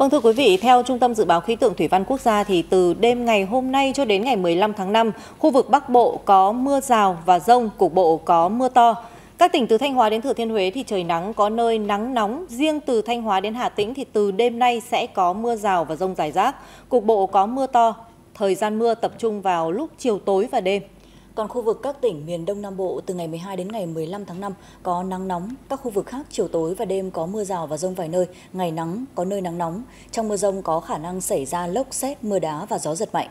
Vâng thưa quý vị, theo Trung tâm Dự báo Khí tượng Thủy văn Quốc gia thì từ đêm ngày hôm nay cho đến ngày 15 tháng 5, khu vực Bắc Bộ có mưa rào và rông, cục bộ có mưa to. Các tỉnh từ Thanh Hóa đến Thừa Thiên Huế thì trời nắng có nơi nắng nóng, riêng từ Thanh Hóa đến Hà Tĩnh thì từ đêm nay sẽ có mưa rào và rông rải rác, cục bộ có mưa to. Thời gian mưa tập trung vào lúc chiều tối và đêm. Còn khu vực các tỉnh miền Đông Nam Bộ từ ngày 12 đến ngày 15 tháng 5 có nắng nóng, các khu vực khác chiều tối và đêm có mưa rào và rông vài nơi, ngày nắng, có nơi nắng nóng. Trong mưa rông có khả năng xảy ra lốc xét, mưa đá và gió giật mạnh.